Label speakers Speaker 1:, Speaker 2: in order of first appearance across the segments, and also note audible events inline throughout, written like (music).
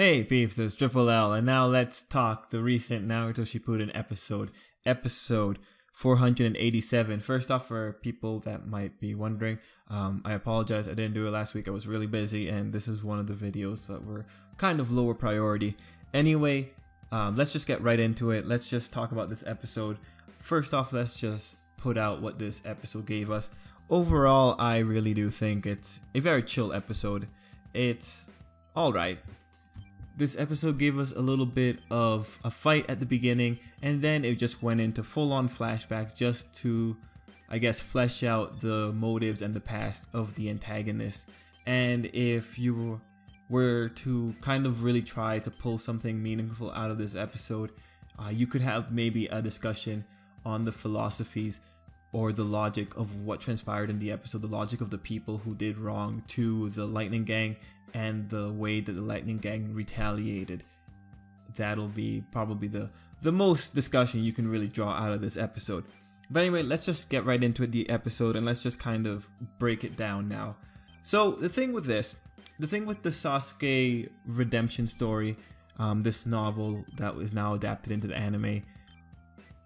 Speaker 1: Hey peeps, it's Triple L, and now let's talk the recent Naruto Shippuden episode, episode 487. First off, for people that might be wondering, um, I apologize, I didn't do it last week, I was really busy, and this is one of the videos that were kind of lower priority. Anyway, um, let's just get right into it, let's just talk about this episode. First off, let's just put out what this episode gave us. Overall, I really do think it's a very chill episode. It's alright this episode gave us a little bit of a fight at the beginning and then it just went into full on flashback just to I guess flesh out the motives and the past of the antagonist. And if you were to kind of really try to pull something meaningful out of this episode uh, you could have maybe a discussion on the philosophies or the logic of what transpired in the episode, the logic of the people who did wrong to the Lightning Gang and the way that the Lightning Gang retaliated. That'll be probably the the most discussion you can really draw out of this episode. But anyway, let's just get right into the episode and let's just kind of break it down now. So the thing with this, the thing with the Sasuke redemption story, um, this novel that was now adapted into the anime,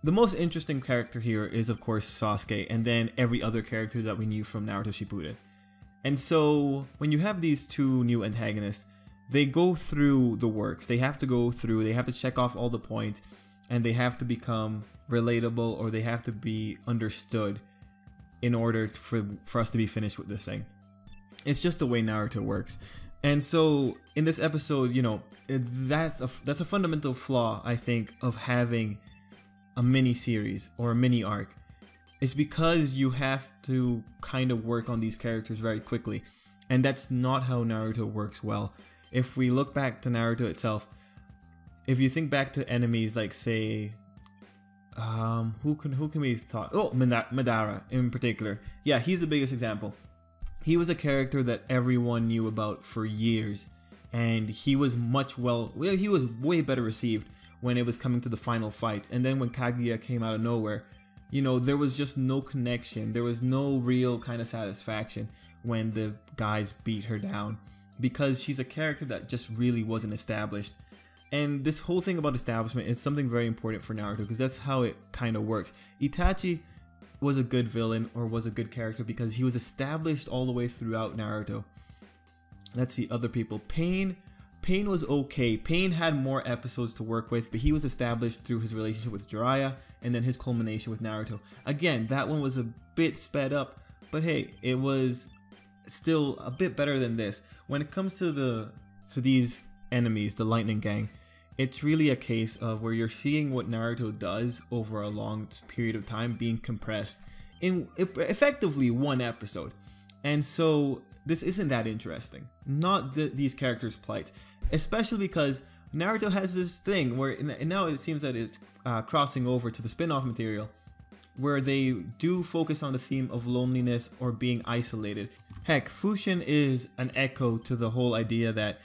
Speaker 1: the most interesting character here is of course Sasuke and then every other character that we knew from Naruto Shippuden. And so when you have these two new antagonists, they go through the works. They have to go through, they have to check off all the points and they have to become relatable or they have to be understood in order for, for us to be finished with this thing. It's just the way Naruto works. And so in this episode, you know, that's a that's a fundamental flaw I think of having a mini series or a mini arc is because you have to kind of work on these characters very quickly. And that's not how Naruto works well. If we look back to Naruto itself, if you think back to enemies like say um who can who can we talk oh Madara in particular yeah he's the biggest example he was a character that everyone knew about for years and he was much well he was way better received when it was coming to the final fight. And then when Kaguya came out of nowhere, you know, there was just no connection. There was no real kind of satisfaction when the guys beat her down because she's a character that just really wasn't established. And this whole thing about establishment is something very important for Naruto because that's how it kind of works. Itachi was a good villain or was a good character because he was established all the way throughout Naruto. Let's see other people. Pain Pain was okay. Pain had more episodes to work with, but he was established through his relationship with Jiraiya and then his culmination with Naruto. Again, that one was a bit sped up, but hey, it was still a bit better than this. When it comes to the to these enemies, the Lightning Gang, it's really a case of where you're seeing what Naruto does over a long period of time being compressed in effectively one episode. And so this isn't that interesting. Not the, these characters' plight, especially because Naruto has this thing where, and now it seems that it's uh, crossing over to the spin-off material, where they do focus on the theme of loneliness or being isolated. Heck, Fushin is an echo to the whole idea that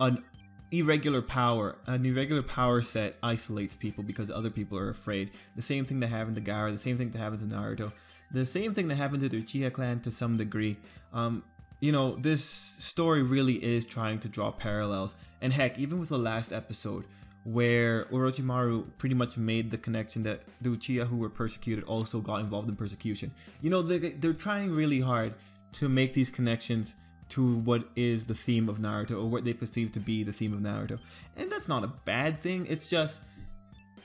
Speaker 1: an irregular power, an irregular power set isolates people because other people are afraid. The same thing that happened to Gaara, the same thing that happened to Naruto, the same thing that happened to the Uchiha clan to some degree. Um, you know, this story really is trying to draw parallels. And heck, even with the last episode, where Orochimaru pretty much made the connection that the Uchiha who were persecuted also got involved in persecution. You know, they, they're trying really hard to make these connections to what is the theme of Naruto or what they perceive to be the theme of Naruto. And that's not a bad thing, it's just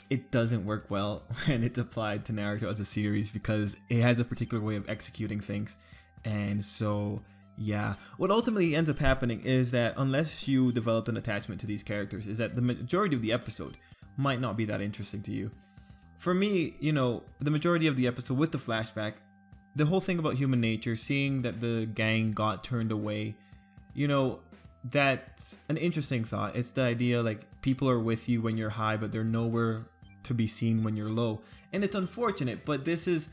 Speaker 1: it doesn't work well (laughs) when it's applied to Naruto as a series because it has a particular way of executing things. And so yeah, what ultimately ends up happening is that unless you developed an attachment to these characters, is that the majority of the episode might not be that interesting to you. For me, you know, the majority of the episode with the flashback, the whole thing about human nature, seeing that the gang got turned away, you know, that's an interesting thought. It's the idea like people are with you when you're high, but they're nowhere to be seen when you're low. And it's unfortunate, but this is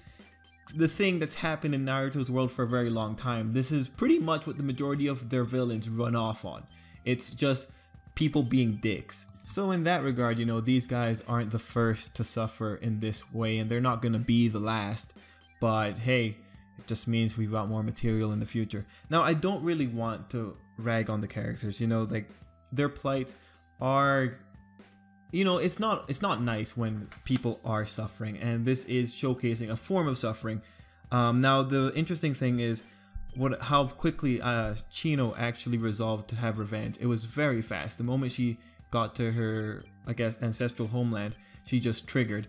Speaker 1: the thing that's happened in Naruto's world for a very long time. This is pretty much what the majority of their villains run off on. It's just people being dicks. So in that regard, you know, these guys aren't the first to suffer in this way and they're not going to be the last. But hey, it just means we've got more material in the future. Now, I don't really want to rag on the characters, you know, like their plight are you know it's not it's not nice when people are suffering and this is showcasing a form of suffering. Um, now the interesting thing is what how quickly uh, Chino actually resolved to have revenge. It was very fast. The moment she got to her I guess ancestral homeland she just triggered.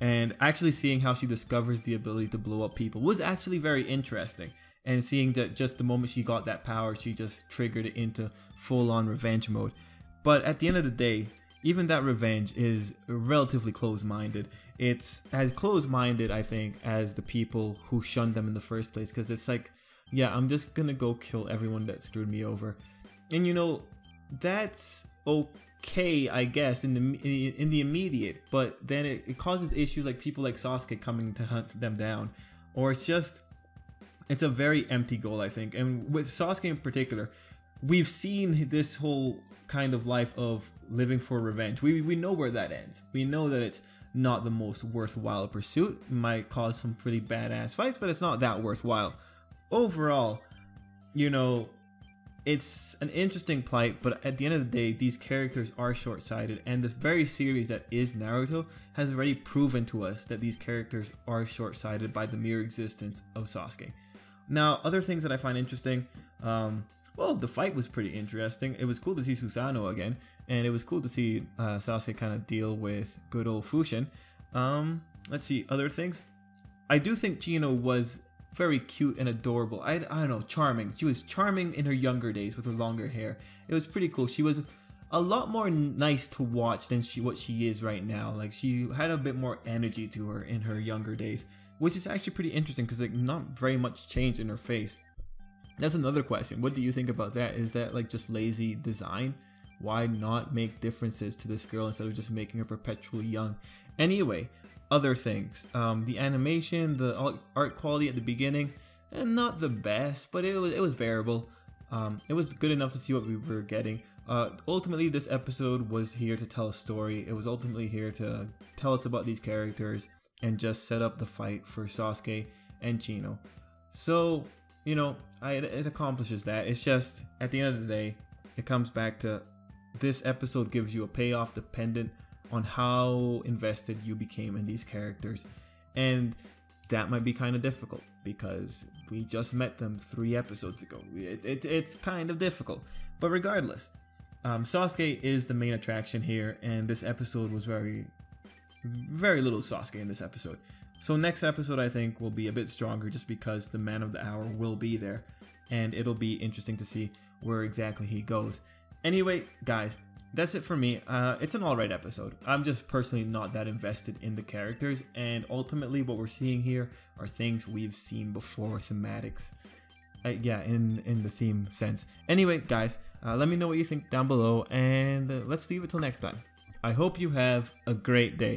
Speaker 1: And actually seeing how she discovers the ability to blow up people was actually very interesting. And seeing that just the moment she got that power she just triggered it into full-on revenge mode. But at the end of the day even that revenge is relatively close-minded. It's as close-minded, I think, as the people who shunned them in the first place, because it's like, yeah, I'm just gonna go kill everyone that screwed me over, and you know, that's okay, I guess, in the in the immediate, but then it, it causes issues like people like Sasuke coming to hunt them down, or it's just, it's a very empty goal, I think, and with Sasuke in particular, we've seen this whole kind of life of living for revenge. We, we know where that ends. We know that it's not the most worthwhile pursuit. It might cause some pretty badass fights, but it's not that worthwhile. Overall, you know, it's an interesting plight, but at the end of the day, these characters are short sighted, and this very series that is Naruto has already proven to us that these characters are short sighted by the mere existence of Sasuke. Now, other things that I find interesting, um, well, the fight was pretty interesting. It was cool to see Susanoo again, and it was cool to see uh, Sasuke kind of deal with good old Fushin. Um, let's see, other things. I do think Chino was very cute and adorable. I, I don't know, charming. She was charming in her younger days with her longer hair. It was pretty cool. She was a lot more nice to watch than she what she is right now. Like she had a bit more energy to her in her younger days, which is actually pretty interesting because like not very much change in her face. That's another question. What do you think about that? Is that like just lazy design? Why not make differences to this girl instead of just making her perpetually young? Anyway, other things. Um, the animation, the art quality at the beginning, and eh, not the best, but it was it was bearable. Um, it was good enough to see what we were getting. Uh, ultimately, this episode was here to tell a story. It was ultimately here to tell us about these characters and just set up the fight for Sasuke and Chino. So you know, I, it accomplishes that. It's just at the end of the day, it comes back to this episode gives you a payoff dependent on how invested you became in these characters, and that might be kind of difficult because we just met them three episodes ago. It, it, it's kind of difficult, but regardless, um, Sasuke is the main attraction here, and this episode was very, very little Sasuke in this episode. So next episode I think will be a bit stronger just because the man of the hour will be there and it'll be interesting to see where exactly he goes. Anyway, guys, that's it for me. Uh, it's an alright episode. I'm just personally not that invested in the characters and ultimately what we're seeing here are things we've seen before, thematics. Uh, yeah, in, in the theme sense. Anyway, guys, uh, let me know what you think down below and let's leave it till next time. I hope you have a great day.